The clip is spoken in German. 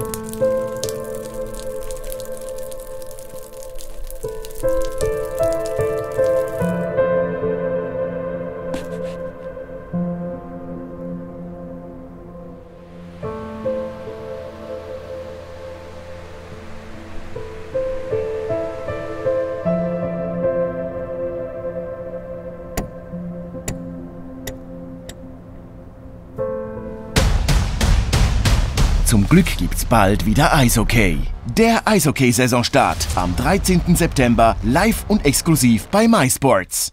thank you Zum Glück gibt's bald wieder Eishockey. Der Eishockey-Saisonstart am 13. September live und exklusiv bei MySports.